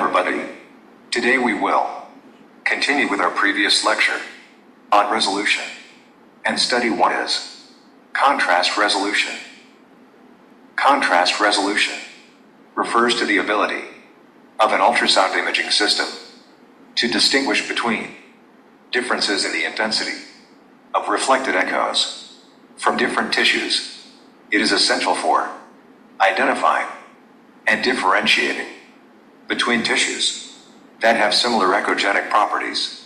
everybody. Today we will continue with our previous lecture on resolution and study what is contrast resolution. Contrast resolution refers to the ability of an ultrasound imaging system to distinguish between differences in the intensity of reflected echoes from different tissues. It is essential for identifying and differentiating between tissues that have similar echogenic properties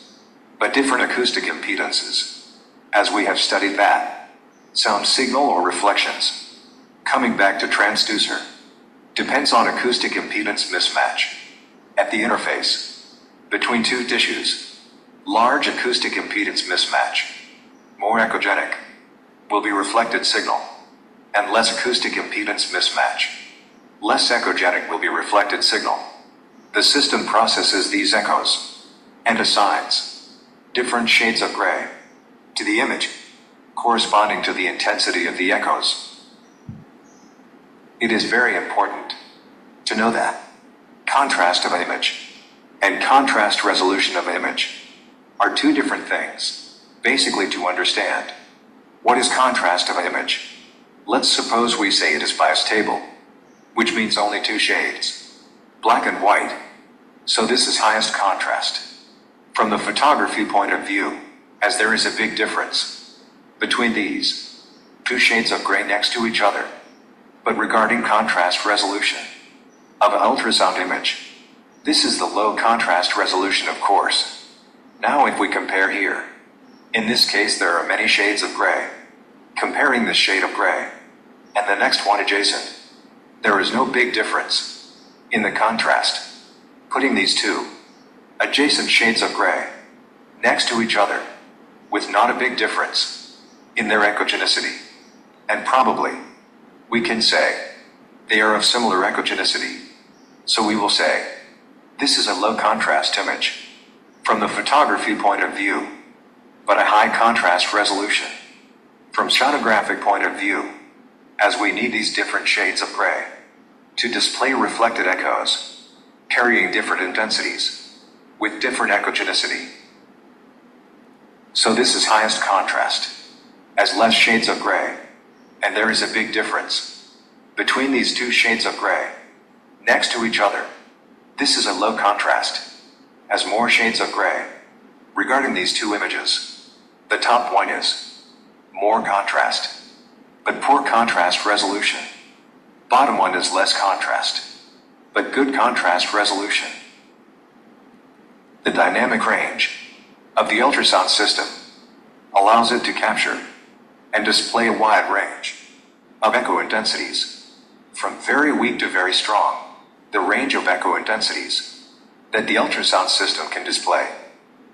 but different acoustic impedances, as we have studied that sound signal or reflections coming back to transducer depends on acoustic impedance mismatch at the interface between two tissues. Large acoustic impedance mismatch, more echogenic, will be reflected signal, and less acoustic impedance mismatch, less echogenic will be reflected signal. The system processes these echoes and assigns different shades of gray to the image corresponding to the intensity of the echoes. It is very important to know that contrast of an image and contrast resolution of an image are two different things. Basically, to understand what is contrast of an image, let's suppose we say it is bistable, which means only two shades, black and white. So this is highest contrast. From the photography point of view, as there is a big difference between these two shades of gray next to each other. But regarding contrast resolution of an ultrasound image, this is the low contrast resolution, of course. Now, if we compare here, in this case, there are many shades of gray. Comparing this shade of gray and the next one adjacent, there is no big difference in the contrast. Putting these two adjacent shades of gray next to each other with not a big difference in their echogenicity. And probably, we can say they are of similar echogenicity. So we will say, this is a low contrast image from the photography point of view, but a high contrast resolution from sonographic point of view, as we need these different shades of gray to display reflected echoes, carrying different intensities with different echogenicity. So this is highest contrast, as less shades of gray, and there is a big difference between these two shades of gray next to each other. This is a low contrast, as more shades of gray. Regarding these two images, the top one is more contrast, but poor contrast resolution. Bottom one is less contrast, but good contrast resolution. The dynamic range of the ultrasound system allows it to capture and display a wide range of echo intensities, from very weak to very strong. The range of echo intensities that the ultrasound system can display.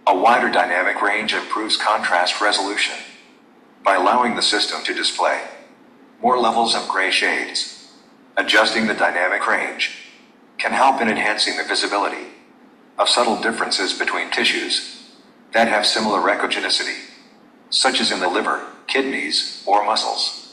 A wider dynamic range improves contrast resolution by allowing the system to display more levels of gray shades. Adjusting the dynamic range can help in enhancing the visibility of subtle differences between tissues that have similar echogenicity, such as in the liver, kidneys, or muscles.